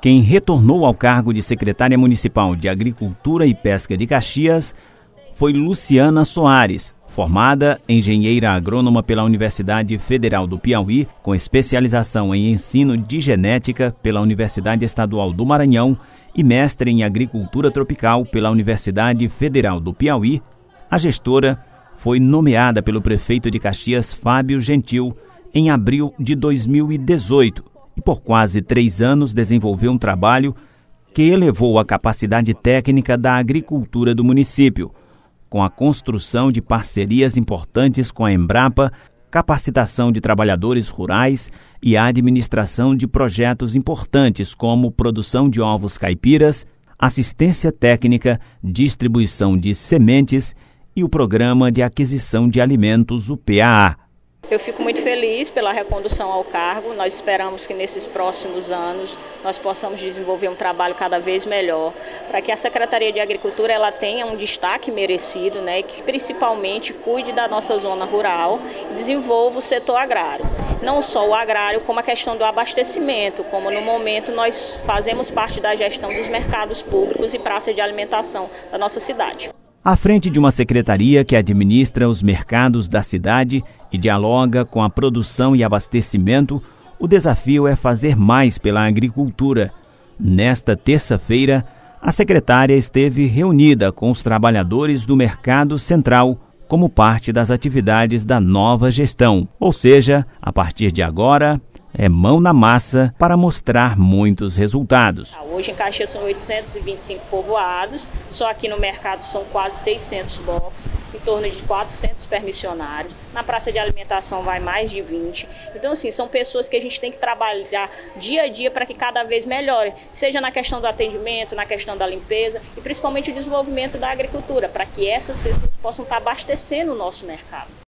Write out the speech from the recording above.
Quem retornou ao cargo de secretária municipal de Agricultura e Pesca de Caxias foi Luciana Soares, formada engenheira agrônoma pela Universidade Federal do Piauí, com especialização em ensino de genética pela Universidade Estadual do Maranhão e mestre em agricultura tropical pela Universidade Federal do Piauí. A gestora foi nomeada pelo prefeito de Caxias, Fábio Gentil, em abril de 2018 e por quase três anos desenvolveu um trabalho que elevou a capacidade técnica da agricultura do município, com a construção de parcerias importantes com a Embrapa, capacitação de trabalhadores rurais e a administração de projetos importantes como produção de ovos caipiras, assistência técnica, distribuição de sementes e o Programa de Aquisição de Alimentos, o PAA. Eu fico muito feliz pela recondução ao cargo. Nós esperamos que nesses próximos anos nós possamos desenvolver um trabalho cada vez melhor para que a Secretaria de Agricultura ela tenha um destaque merecido, né, que principalmente cuide da nossa zona rural e desenvolva o setor agrário. Não só o agrário, como a questão do abastecimento, como no momento nós fazemos parte da gestão dos mercados públicos e praças de alimentação da nossa cidade. À frente de uma secretaria que administra os mercados da cidade e dialoga com a produção e abastecimento, o desafio é fazer mais pela agricultura. Nesta terça-feira, a secretária esteve reunida com os trabalhadores do Mercado Central como parte das atividades da nova gestão. Ou seja, a partir de agora, é mão na massa para mostrar muitos resultados. Hoje em Caxias são 825 povoados, só aqui no mercado são quase 600 boxes, em torno de 400 permissionários. Na praça de alimentação vai mais de 20. Então, assim, são pessoas que a gente tem que trabalhar dia a dia para que cada vez melhore, seja na questão do atendimento, na questão da limpeza e principalmente o desenvolvimento da agricultura, para que essas pessoas possam estar abastecendo o nosso mercado.